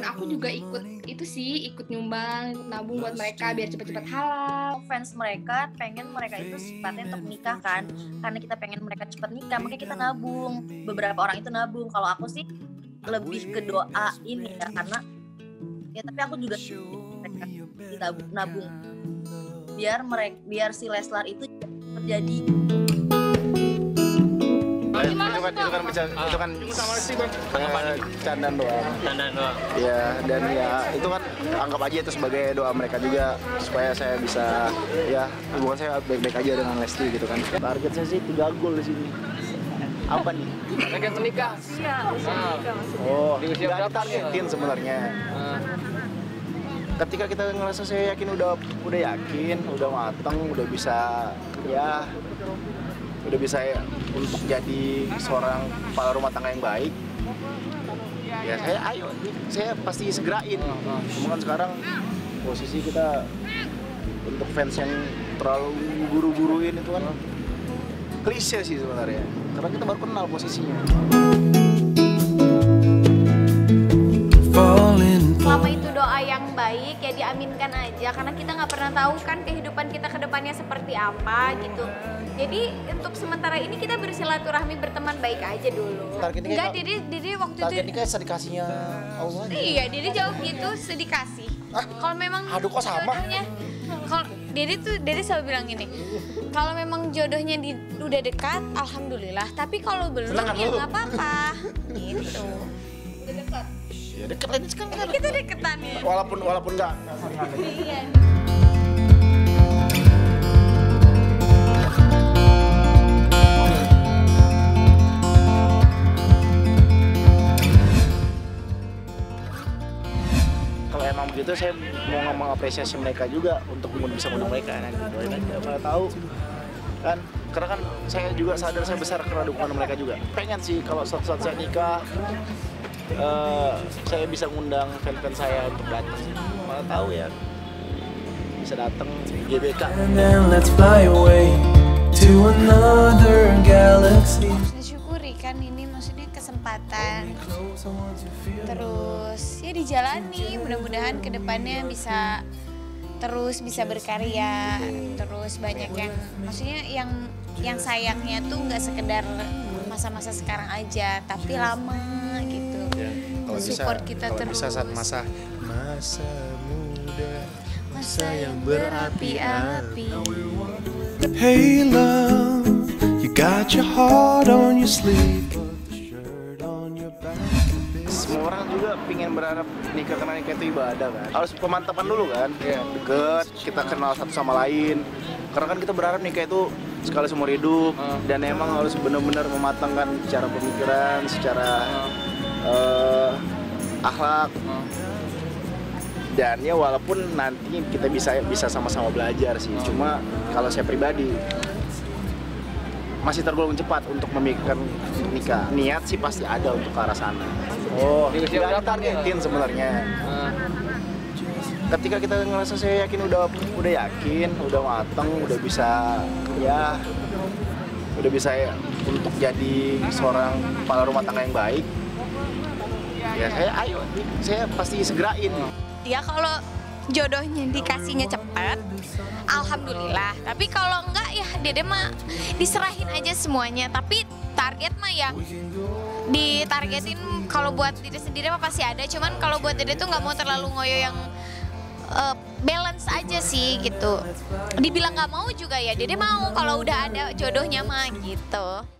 dan aku juga ikut itu sih ikut nyumbang ikut nabung buat mereka biar cepet-cepet halal. Fans mereka pengen mereka itu secepatnya untuk nikah kan karena kita pengen mereka cepat nikah makanya kita nabung. Beberapa orang itu nabung. Kalau aku sih lebih ke doa ini ya karena ya tapi aku juga ditabung nabung. Biar mereka biar si Leslar itu terjadi itu kan itu kan bercanda, itu kan eh, candaan doang. Tandaan doang. ya dan ya itu kan anggap aja itu sebagai doa mereka juga supaya saya bisa ya hubungan saya baik-baik aja dengan Lesti gitu kan. Target saya sih tiga gol di sini. Apa nih? Pengen menikah. iya oh. Di usia berapa? ditargetin sebenarnya. Ah, ketika kita ngerasa saya yakin udah udah yakin udah matang udah bisa ya udah bisa ya, untuk jadi seorang kepala rumah tangga yang baik. Ya saya ayo saya pasti segerain. Cuma kan sekarang posisi kita untuk fans yang terlalu buru-buruin itu kan klise sih sebenarnya. Karena kita baru kenal posisinya diaminkan aja karena kita nggak pernah tahu kan kehidupan kita ke depannya seperti apa gitu. Jadi untuk sementara ini kita bersilaturahmi berteman baik aja dulu. Enggak kayak- Didi Didi waktu itu ini kayak sedikasinya Allah iya Didi jawab gitu sedikasih kalau memang Aduh, kok sama? kalau Didi tuh Didi selalu bilang gini kalau memang jodohnya di, udah dekat alhamdulillah. Tapi kalau belum Senang ya nggak apa-apa. Gitu ya deket aja sekarang kan. Kita deketan ya walaupun walaupun nggak iya. Kalau emang begitu saya mau ngomong apresiasi mereka juga untuk bisa mengundang mereka nanti doain aja mana tahu kan karena kan saya juga sadar saya besar karena dukungan mereka juga. Pengen sih kalau suatu saat saya nikah eh, saya bisa ngundang fan-fan saya untuk datang. Mana tahu ya. Bisa datang GBK. Disyukuri kan ini maksudnya kesempatan. Terus ya dijalani. Mudah-mudahan ke depannya bisa terus bisa berkarya. Terus banyak yang maksudnya yang yang sayangnya tuh nggak sekedar masa-masa sekarang aja tapi lama kalau bisa support kita kalau terus bisa saat masa masa muda masa yang berapi-api. Hey love, you got your heart on your sleeve, put the shirt on your back. semua orang juga pingin berharap nikah karena nikah itu ibadah kan? Harus pemantapan dulu kan? Deket kita kenal satu sama lain. Karena kan kita berharap nikah itu sekali seumur hidup. Dan emang harus benar-benar mematangkan secara pemikiran secara eh, akhlak. Dan ya walaupun nanti kita bisa bisa sama-sama belajar sih. Cuma kalau saya pribadi masih tergolong cepat untuk memikirkan nikah. Niat sih pasti ada untuk ke arah sana. Oh. Nggak nih? ditargetin sebenarnya. Ah. ketika kita ngerasa saya yakin udah udah yakin udah matang udah bisa ya udah bisa ya, untuk jadi seorang kepala rumah tangga yang baik ya saya ayo. Saya pasti segerain. Ya kalau jodohnya dikasihnya cepat alhamdulillah. Tapi kalau enggak ya dede mah diserahin aja semuanya. Tapi target mah ya ditargetin kalau buat diri sendiri mah pasti ada. Cuman kalau buat dede tuh nggak mau terlalu ngoyo yang eh, balance aja sih gitu. Dibilang nggak mau juga ya dede mau kalau udah ada jodohnya mah gitu